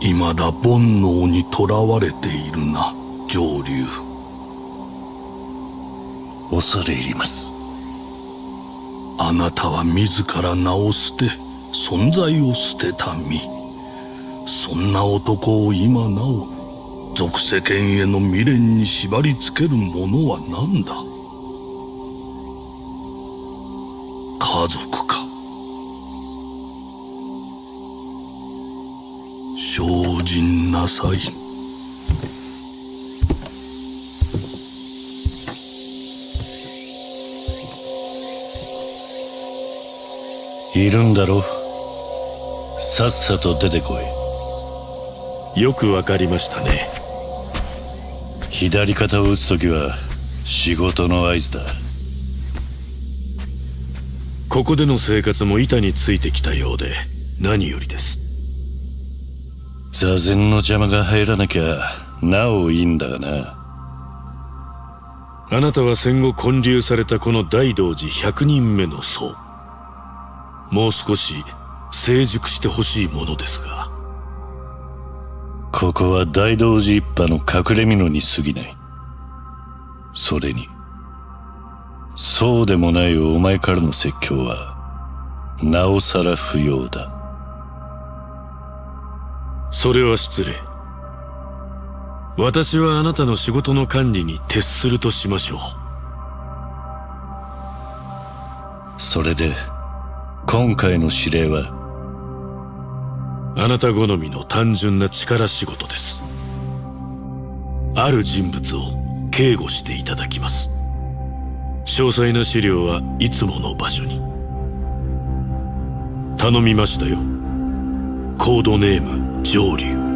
未だ煩悩にとらわれているな上流。恐れ入ります。あなたは自ら名を捨て存在を捨てた身。そんな男を今なお俗世間への未練に縛り付けるものは何だ？家族か精進なさい。いるんだろ？さっさと出てこい。よくわかりましたね。左肩を打つ時は仕事の合図だ。ここでの生活も板についてきたようで何よりです座禅の邪魔が入らなきゃなおいいんだがな。あなたは戦後建立されたこの大道寺100人目の僧。もう少し成熟してほしいものですが。ここは大道寺一派の隠れ蓑に過ぎない。それにそうでもないお前からの説教はなおさら不要だそれは失礼。私はあなたの仕事の管理に徹するとしましょう。それで今回の指令は？あなた好みの単純な力仕事です。ある人物を警護していただきます。詳細な資料はいつもの場所に。頼みましたよ。コードネーム上流。